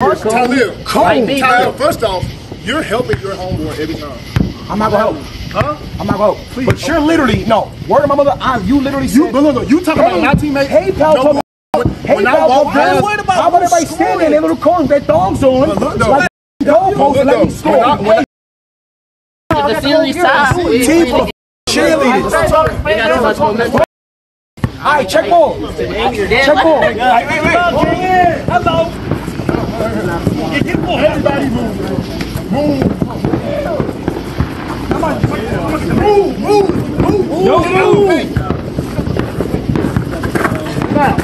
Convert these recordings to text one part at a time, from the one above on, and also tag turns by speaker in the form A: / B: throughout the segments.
A: Talib,
B: Like me,
A: Talib,
B: bro.
A: first off, you're helping your homeboy every time.
C: I'm not gonna help.
A: Huh?
C: I'm not gonna help. But you're literally no. Word of my mother. I, you literally
A: You,
C: said.
A: but look, look, you talking about my teammate?
C: Hey, pal,
A: No,
C: pal,
A: when,
C: Hey,
A: when I
C: pal,
A: walk
C: pal,
A: past,
C: pal, How about everybody standing in their little cones, their thongs on?
A: But look, though.
C: Like dog post,
A: Look,
C: let me score.
A: when I- when I-
B: The facility side.
C: Team
B: we-
C: full of cheerleaders.
B: We got too.
C: All right, check ball. Check ball.
A: Everybody move. Move. Come on, move, move, move. Yo, move. Hey. Foul.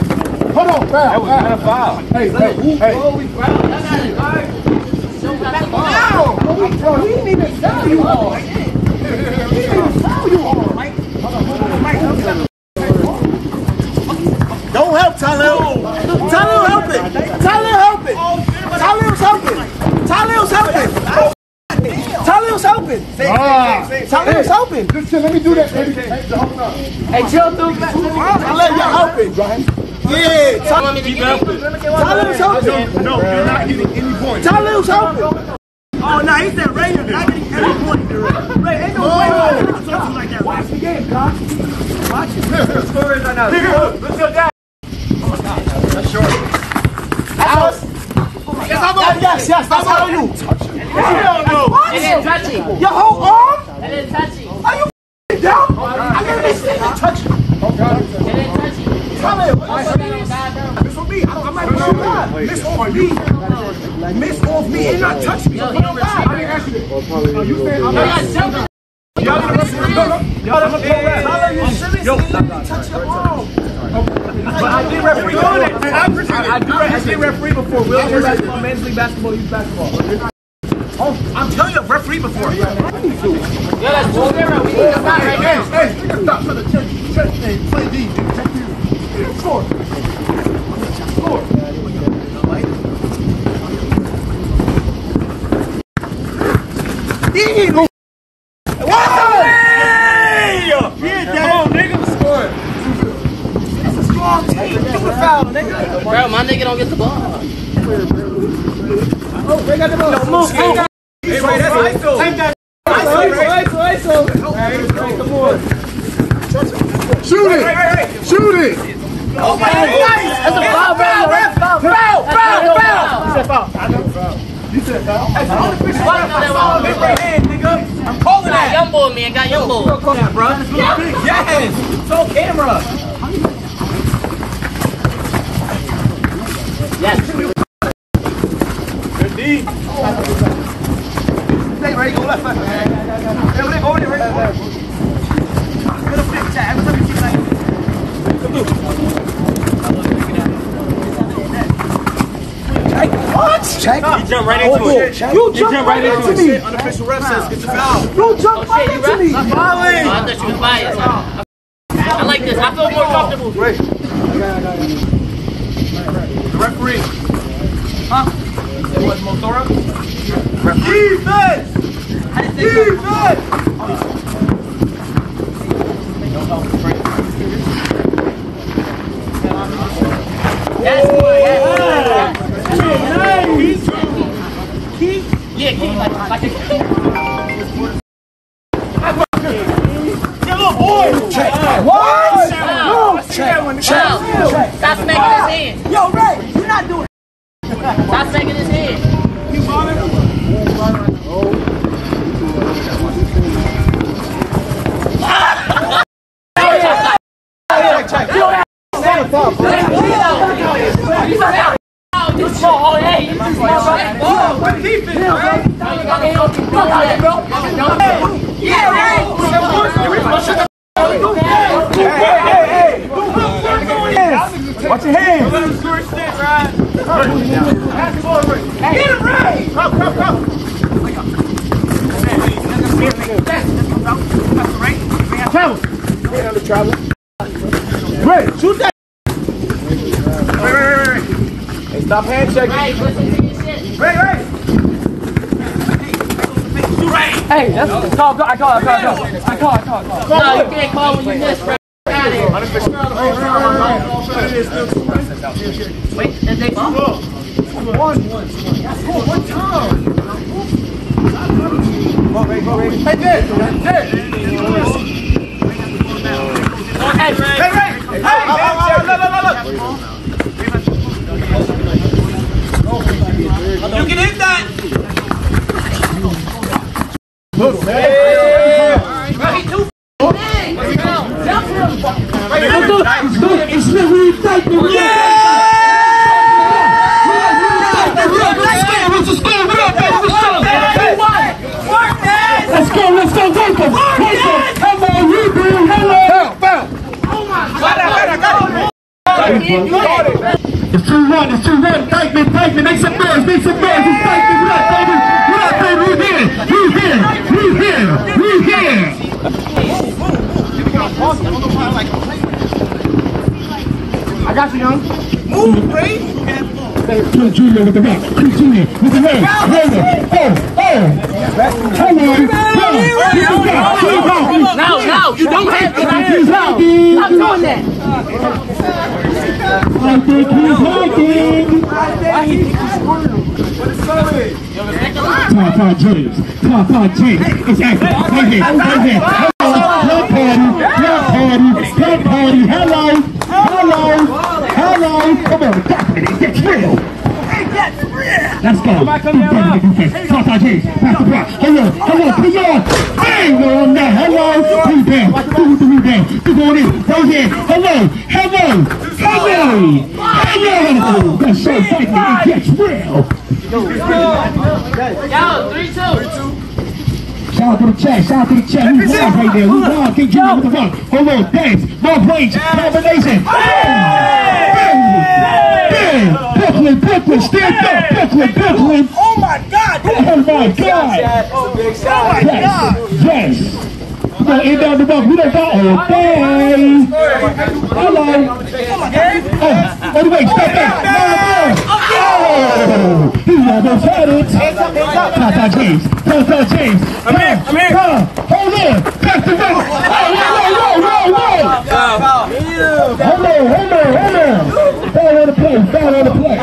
A: Hold on, foul. That was not a foul. Hey, hey, hey. Foul. Bro, he didn't even foul you hard. He didn't even foul you hard. Mike. Hold on, hold on, Mike.
D: Don't help Talib. Talib help it. Talib help it. Talib's helping. Talib's helping. Talib's helping.
A: Ah.
D: Talib's helping.
A: Listen, let me do that, baby. Hey, hold on.
B: Hey, chill through.
D: Talib, you're helping. Yeah,
B: You want me to keep helping?
D: Talib's helping.
A: No, you're not getting any points.
D: Talib's helping. Oh, no, he said Ray is not getting every point. Ray, ain't no way I'm talking to you like that. Watch the game, Cox. Watch it. Stories right now. Let's go down. Oh my God, that's short. Ow! Yes, yes, that's how you.
B: It didn't touch him.
D: Your whole arm?
B: It didn't touch him.
D: Down? I never seen you touch it.
B: It didn't touch him.
D: Talib, miss on me. I don't, I'm not gonna lie. Miss off me. Miss off me and not touch me.
B: Yo, he don't retreat.
A: I didn't ask you that. You said I'm not.
B: jumping.
D: Y'all? No, no. You? Yo, touch your arm. But I did referee.
A: I it.
D: I, do, did referee before. Wheelchair basketball, men's league basketball, youth basketball. Oh, I'm telling you, I've referee before.
B: Yo, that's two zero. We need to stop right
A: Hey,
B: now.
A: hey, nigga, stop trying the check, check, hey, play D, nigga, check you. Score. Score.
B: Bro, my nigga don't get the ball. Oh, we got the ball.
A: Shoot it! Shoot it!
B: That's a foul, bro. That's a foul. Foul, foul, foul.
A: You said foul?
D: I'm calling
B: Got
D: that.
B: young boy, man. Got young boy.
D: bro. Yes. It's on camera.
B: Yes.
D: Ready, What?
C: Check.
D: You jump right into it.
C: You jump right into me.
D: Unofficial ref says get the foul.
C: You jump right into me.
B: I. I like this. I feel more comfortable.
D: The referee. Huh? It was Motora? Defense!
B: Yeah, keep like, like a
D: Watch your hands. Get him. Come, come, come. Ray, shoot that. Ray, Ray, Ray, Ray. Hey, stop hand checking.
B: Right, to your shit.
D: Ray, Ray.
C: Hey, that's call. I call. I call. I call. I call. I call. I call.
B: No, you can't call when you miss, bro. Get out of here. Wait, did they ball?
D: One, one. You can hit that.
A: It's literally like the Let's go, let's go, take. Take. Come on, you. It's 2-1, it's 2-1. Dyckman, Dyckman, make some noise, make some noise. It's Dyckman. What up, baby? What up, baby? We here. We here. We here. We here.
C: I got you, young.
D: Move, Ray.
A: Clint Jr. with the rock. Clint Jr. with the rock. Roller. Oh, oh. Hello. Go.
B: No, no, you don't have to.
A: He's hiding.
B: Stop doing that.
A: I think he's hiding. Tata James. Tata James. It's active. Right here. Right here. Hello. Club party. Club party. Club party. Hello. Hello. Hello. Come on. Document it. Gets real. Let's go. Tata James. Pass the block. Hello. Hello. Beyond. Bang on that. Hello. Rebound. Who with the rebound? Who's going in? Right here. Hello. Hello. Hello. Hello. That's so fighting. It gets real.
B: Yo, three, two.
A: Shout out to the chat, shout out to the chat. Who's live right there? Who's live? King Junior with the rock. Hold on, dance, more range, combination. Brooklyn, Brooklyn, stand up. Brooklyn, Brooklyn.
D: Oh my God.
A: Oh my God.
D: Oh my God.
A: Yes, yes. We're gonna end down the rock. We don't got all day. Hello. Oh, wait, wait, step back. No, no. Oh, he almost had it. Tata James, Tata James. Come
D: here, I'm here.
A: Come, hold on. Back to back. Oh, whoa, whoa, whoa, whoa. Hold on, hold on, hold on. Foul on the play, foul on the play.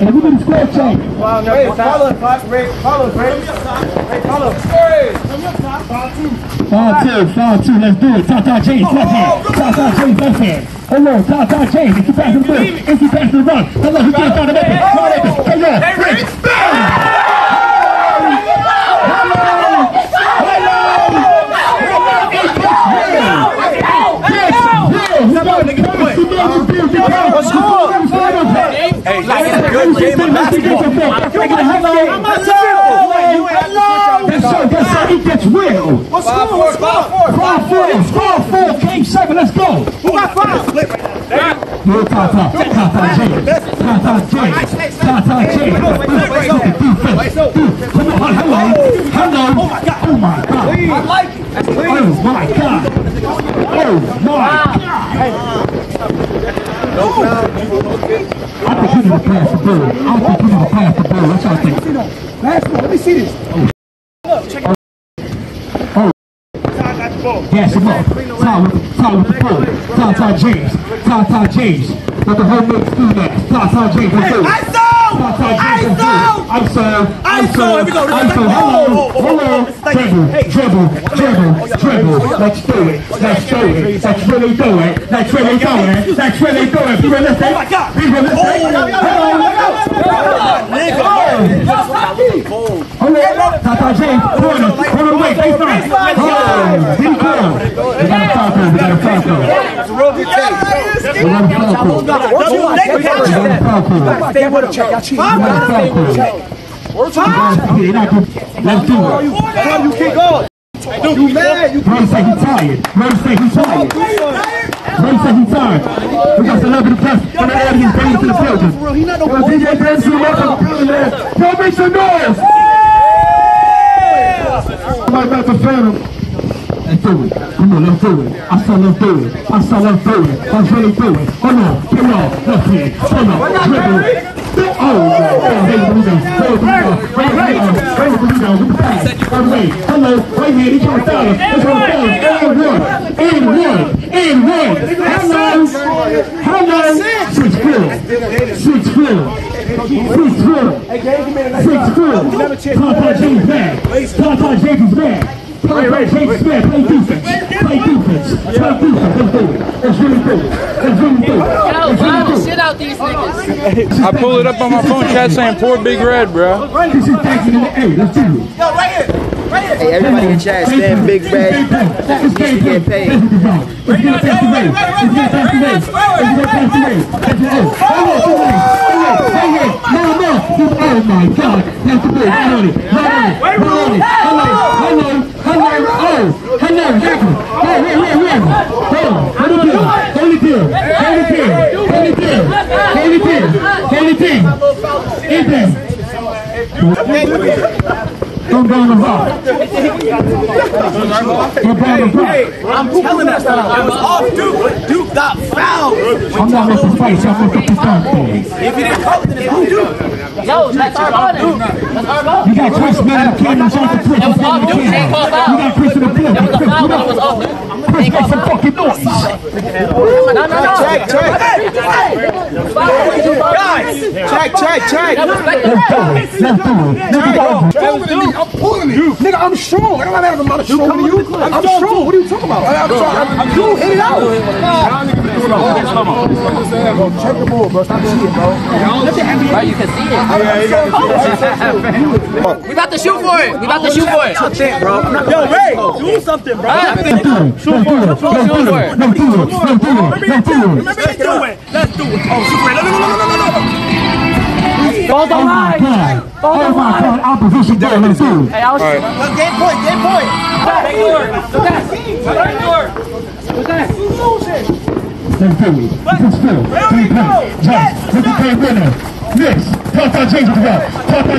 A: And we need a square change.
D: Hey, follow, Ray. Follow, Ray. Hey, follow.
A: Foul two, foul two, let's do it. Tata James, left hand. Tata James, left hand. Hello, Tata James. If you pass the ball, if you pass the run. Hello, he gets down the middle. Hello, Rick. Bang!
D: Good game of basketball.
A: That's so, that's how it gets real.
D: What's score? What's score?
A: Five four, score four, game seven, let's go.
D: Who got five? Flip right now.
A: Yo, Tata, Tata James, Tata James, Tata James. Come on, hello, oh. hello. Oh my God, oh.
D: I like it.
A: Oh my God. Oh my God. I think you need to pass the ball. I think you need to pass the ball. That's what I think.
C: Last one. Let me see this. Oh.
A: Gas him up. Ty with, Ty with the ball. Tata James. Tata James. Let the whole mix do that. Tata James. Let's go.
D: I saw! I saw!
A: I'm so. I'm
D: ISO,
A: so.
D: here we go.
A: I'm so. Hello. Hello. Dribble. Dribble. Dribble. Dribble. Let's do it. Let's do it. Let's really do it. Let's really do it. Let's really do it. Be realistic.
D: Oh my God.
A: Be realistic. Hello. Hello. Tata James. Corner. Corner away. Baseline. Oh. Deep corner. We got a foul call. We got a foul call. We got a foul call. We got a foul call. We got a foul call. Let's do it.
D: You keep going. You mad? You
A: Ray say he's tired. Ray say he's tired. Ray say he's tired. We got celebrity press from the audience bringing to the building.
D: He
A: Yo, DJ Benson, welcome to the building, man. Yo, make some noise. Somebody back to Phantom. Let's do it. Come on, let's do it. I saw let's do it. I saw let's do it. Let's really do it. Hold on. Come on. Left hand. Hold on. Dribble. Oh, yeah. Hey, what we doing? Hey, what we doing? Right, right. Hey, what we doing? With the pass. Right away. Hello. Right here. He's trying to foul him. He's trying to foul him. And one. And one. And one. Hello. Hello. Six four. Six four. Six four. Six four. Papa James back. Papa James back. Papa James is back. Play defense. Play defense. Play defense. Let's do it. Let's really do it. Let's really do it.
B: Yo,
A: Let's
B: wild
A: really
B: the shit out these niggas.
C: I pull it up on my phone chat saying poor Big Red, bro.
A: This is back in the Hey, let's do it.
D: Yo, right here.
E: Hey, everybody in chat, stand big bag. You
A: should get paid. Bring it back away. Bring it Oh my god, that's the big melody. Melody, melody, hello, hello, hello, oh, hello, Jackie. Where, where, where, where? Oh, holy pill, holy pill, holy pill, holy pill, holy pill, holy pill. Ethan. Don't bring us
D: I'm telling us that I was off Duke, but Duke got fouled.
A: I'm not with the fight, I'm with the fight.
D: If you didn't call it, then it's Duke.
B: Yo, that's our ball. That's our ball.
A: You got Chris Manning, Cameron Johnson, Chris
B: It was off Duke. They ain't called
A: You
B: foul.
A: got Chris in the field.
B: It was a foul, but it was off Duke.
A: Chris, make some fucking noise.
B: No, no, no.
E: Check, check.
D: Guys,
E: Check, check, check.
B: Respect the
A: Let's do
B: ref.
A: it. Let's do it. Let's go.
F: I'm pulling it. Nigga, I'm strong. I don't have a lot of strong than you. I'm strong. What are you talking about? I'm strong. I'm, you hit it out. Check the ball, bro. Stop cheating, bro.
B: Look at him, bro. You can see it. Yeah, yeah, We about to shoot for it. We about to shoot for it. Shit, bro.
D: Yo, Ray, do something, bro.
A: Shoot for it. Shoot for it. Remember you do it. Let's do it. Oh,
D: shoot for it. No, no, no, no, no, no.
A: Ball's
B: on
A: high. Ball's on high. Opposition down in the field.
B: Hey, I was.
D: Look, game point. Game point.
A: Backdoor. Backdoor. Backdoor. Backdoor it. Let's do it. Three points. Look at the winner. Yes. Papa James is up.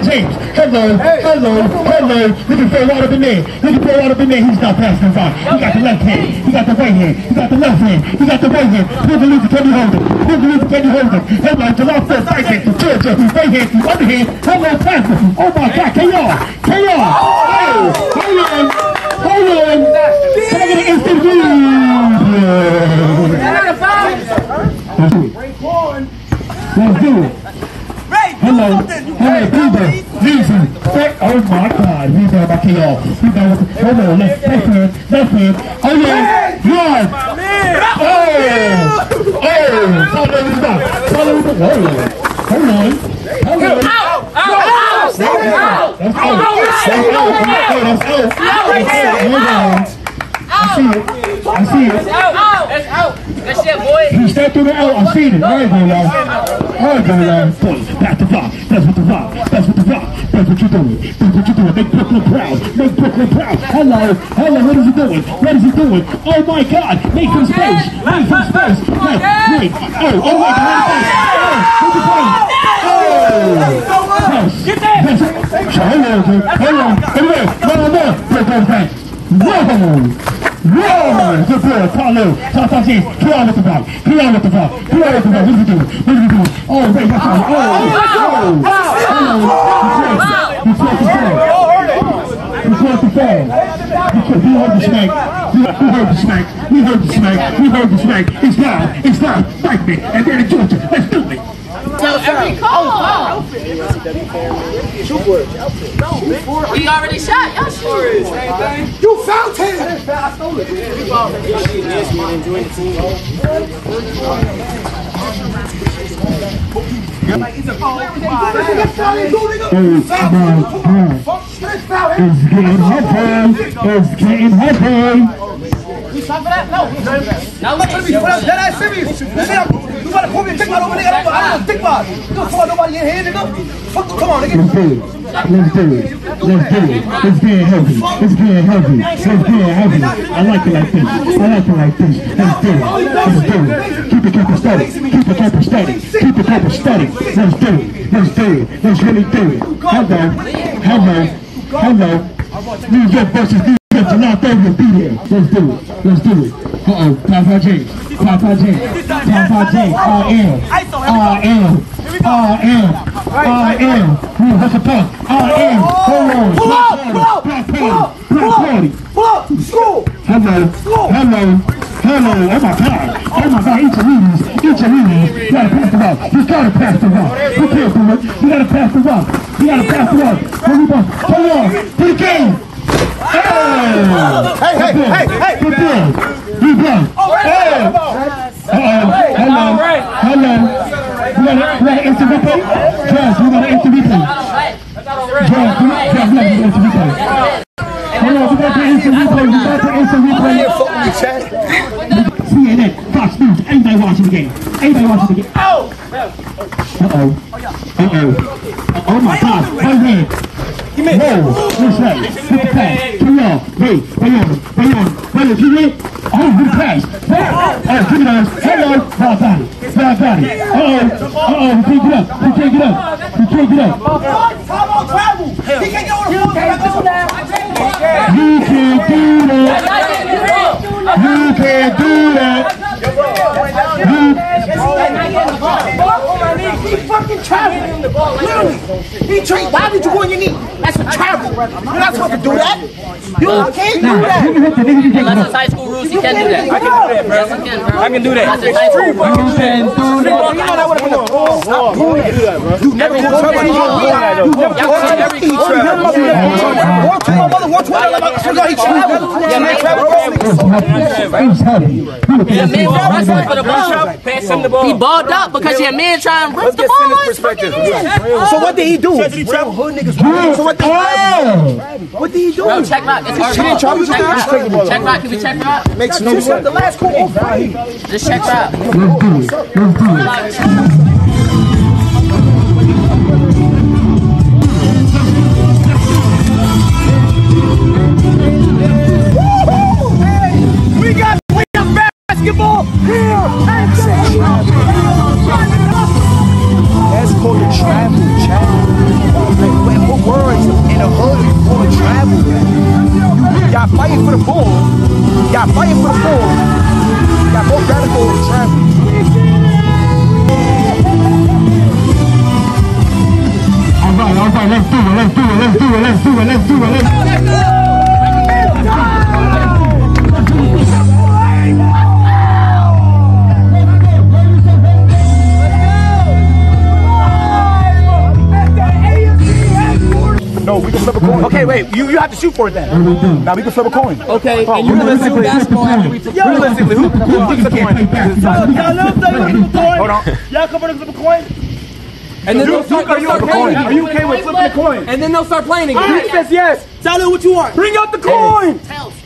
A: James. Hello. Hello. Hello. Look at Phil in there. Look at Phil in there. He's not passing rock. He got the left hand. He got the right hand. He got the left hand. He got the right hand. The loser. Can you hold him? The loser. Can you hold him? Hello. Left foot. Right hand. Georgia. Right hand. Other hand. Hello. Pastor. Oh my God. KR. KR. Hey. Hold on. Hold on. Can I get an instant lead? Let's do it.
D: Let's.
A: Hello, hello, people. Jesus. Oh my God, he's on my KO. He's on my Hold on, let's let's turn, let's turn. Oh yeah, run. Oh, oh. Stop, let me stop. Stop, let me stop. Hold on, hold on. Hold on. Out, out, out, out, out. That's out. That's out. That's out. That's out. That's out. That's out. That's out. I see it.
B: out. It's out. That shit, boy.
A: He stepped through the L. I seen it. I ain't gonna lie. I ain't gonna lie. Boy, back to rock. That's what the rock. That's what the rock. That's what you're doing. That's what you're doing. Make Brooklyn proud. Make Brooklyn proud. Hello. Hello. What is he doing? What is he doing? Oh my God. Make some space. Make some space. Hey, wait. Oh, oh my God. Oh, who's the play? Oh. Yes. Get there. Yes. Hello, dude. Hello. Hello. No, no, no. Break those back. Whoa. Whoa! Good boy, Paulo. Top top James. Clear out with the ball. Clear out with the ball. Clear out with the ball. What is he doing? What is he doing? Oh, wait, that's right. Oh, oh. He tried to fall. He tried to fall. He tried- He heard the smack. We heard the smack. We heard the smack. We heard the smack. It's down. It's down. Fight me. And then in Georgia. Let's do it
B: every call. Oh. Shoot for it. No, bitch. He already shot. Y'all shoot.
F: You fouled him.
A: I stole it. Like it's a It's game high time. It's game high
B: time. We stop for that? No. No, let me
D: put up dead ass serious. You gotta pull me a dick out over there. I don't I don't dick come on, nigga.
A: Let's do it. Let's do it. Let's do it. It's getting heavy. It's getting heavy. It's getting heavy. I like it like this. I like it like this. Let's do it. Let's do it. Keep it keep steady. Keep it keep steady. Keep it keep steady. Let's do it. Let's do it. Let's really do it. Hello. Hello. Hello. New York versus New. July 3rd will be there. Let's do it. Let's do it. Uh-oh. Papa James. Papa James. Papa James. I am. I am. I am. I am. Ooh, what's the pump? Hold on.
D: Pull up, pull up, pull up, pull up. Pull up, school.
A: Hello. Hello. Hello, oh my God. Oh my God, each of these, each of these, you gotta pass the rock. You gotta pass the rock. You can't do it. You gotta pass the rock. You gotta pass the rock. Hold on, hold on, to the game. Hey, hey, hey, hey, hey. Good ball. Good ball. Hey. Uh-oh, hello, hello. You got a, you got an instant replay? Josh, you got an instant replay. Josh, you got an instant replay. Hold on, we got the instant replay. We got the instant replay. CNN, Fox News, everybody watching the game. Everybody watching the game. Oh! Uh-oh. Uh-oh. Oh my God, right hand. Whoa, this way. Good pass. Come on. Wait, wait on, wait on. Wait on, keep it. Oh, good pass. Oh, keep it on. Hello. Ball got it. Ball got it. Uh-oh. Uh-oh, he can't get up. He can't get up. He can't get up.
G: Come on, travel. He can't get on the floor.
A: You can't do that. You can't do that.
D: He fucking traveled. Literally. He trained. Why did you go on your knee? That's a travel. You're not supposed to do that. You can't do that.
A: You hit the nigga, you can't get
B: Unless
A: up.
B: it's high school rules, you can do that.
D: I can do that,
B: Yes, you can, bro.
F: I can do that.
B: Unless it's high school rules.
A: You can do that.
D: You know that would have been a ball. Stop doing that. You never
B: Every
D: go
B: coach
D: trouble.
B: is
D: You
B: doing that.
D: never
B: Y'all
D: go
B: see
D: trouble.
B: every
D: He
B: coach.
D: traveled. Walk to my mother, walk to my mother. He traveled. He traveled.
A: You look
B: Yeah,
A: at
B: man,
A: this.
B: wrestling for the ball.
F: Pass him the ball.
B: He balled up because your man trying to rip the ball. It's fucking in.
D: So what did he do? Real hood niggas. So what did What did he do?
B: Bro, check rock. It's hard.
D: She didn't try to
B: Check rock. Check rock. Can we check rock?
D: Makes no sense. The last call.
B: Just check rock.
A: Let's do it. Let's do it.
D: Can flip a coin. Mm-hmm. Okay, wait. You you have to shoot for it then. Mm-hmm. Now we can flip a coin.
F: Okay,
D: Oh,
F: and you
D: realistically,
F: listen basketball after we flip.
D: Realistically, who, who flips the coin?
G: Y'all know the coin.
D: Hold on.
G: Y'all come on flip a coin.
F: And then they'll start,
D: Are you
F: start playing?
D: Are you okay with flipping the coin?
F: And then they'll start playing
D: He
F: again.
D: says yes.
G: Tell her what you want.
D: Bring out the coin.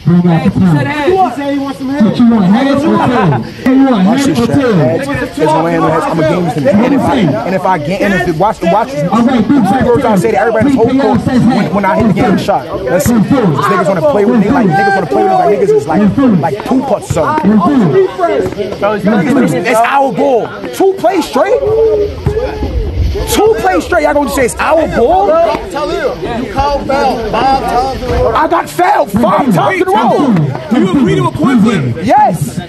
A: Bring out the
F: He
A: time.
F: said head.
G: He said he wants some
A: What
G: head.
A: you want, heads or tails? You want heads or tails?
D: There's no way in the. I'm a game to and if I and if I get and if the watch the watch
A: All right, big
D: three words I say to everybody in this whole court when, when I hit the game shot. Listen, these niggas wanna play with me like niggas wanna play with us like niggas is like like two putts so. It's our ball. Two plays straight. Two plays straight. Y'all gonna say it's our ball?
G: Tell him. You called foul. Bob times in a row.
D: I got fouled five times in a row.
A: Do you agree to a coin flip?
D: Yes.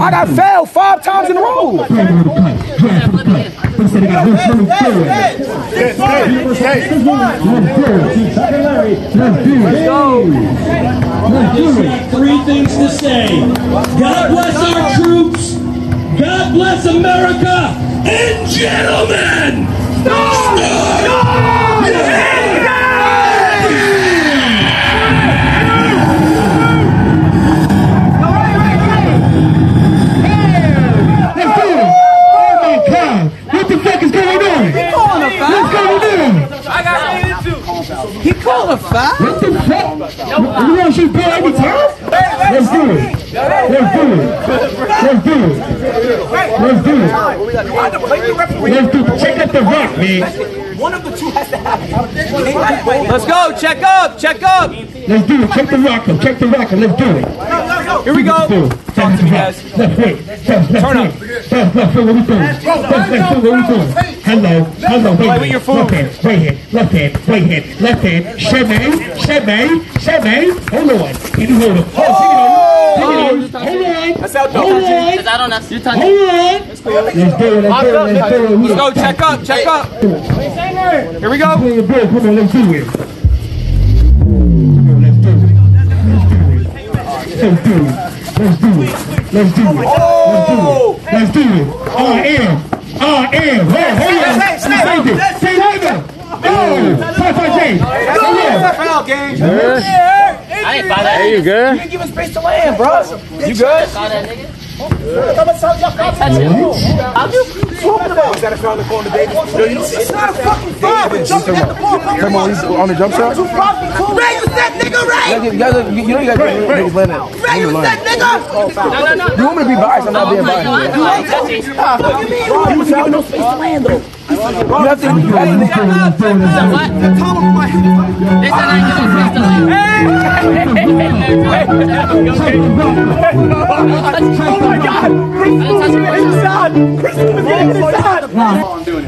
D: I got fouled five times in a row.
H: three things to say. God bless our troops. God bless America. And gentlemen.
A: Let's do it! Oh my God! What the fuck is going on? What's going on?
F: He called a foul.
A: What the fuck? You want to shoot ball every time? Let's do it. Let's do it. Let's do it. Let's do it. Let's do it. Check out the rock, man.
D: One of the two has to happen.
F: Let's go. Check up. Check up.
A: Let's do it. Check the rock. Check the rock. Let's do it.
F: Here we go.
A: Talk to me, guys. Left foot.
F: Turn up.
A: Left, foot. What we doing? Left, foot. What we doing? Hello. Hello. Play
F: with your foot.
A: Left hand. Right hand. Left hand. Right hand. Left hand. Shemay. Shemay. Shemay. Hold on. Can you hold him? Oh, it on. On. Hold on.
F: That's out
A: Hold
F: there.
A: on.
B: Is that on us? You touch it.
A: Hold on. Let's it. Let's it. Let's it.
F: Let's go. Check up. Check up. Here we go.
A: Come on. Let's do it. On. Let's do it. Let's do it. Let's do it. It. Let's do it. Let's do it. Let's do it. RM. RM. Hey, hold on. Save it. Stay later. Oh, five, J. Come on.
D: Foul game.
B: I ain't buy that.
I: Hey, you good?
D: You ain't giving space to land, bro. You good?
B: Buy that nigga. I ain't touching him.
D: Is that a foul in the corner, baby? No, you don't see
F: It's not a fucking foul. We're jumping at the ball.
D: Come on, he's on the jump shot. You
F: Ray, you that nigga, Ray.
D: guys, you know you guys niggas land it.
F: Ray, you that nigga.
B: No, no, no.
D: You want me to be biased? I'm not oh being
B: I know, I
D: biased.
B: know. I ain't touching.
D: You foul, no space to land though. You have to. You have to.
B: So what? They said I ain't giving space to land.
F: Oh my God.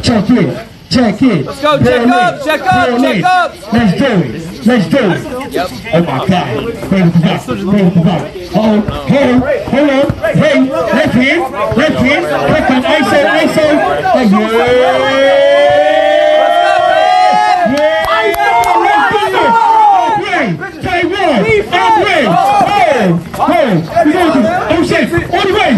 A: Check it. Check it. Let's
B: go, check up, check up, check up.
A: Let's do it. Let's do it. Oh my God. The back. Play with the back. Hold, hold, hold on. Hey, left hand, left hand. Click on ISO, ISO. Oh, yeah. Yeah. Taiwan, I'm ready. Oh, oh, we going to, oh shit, on the way.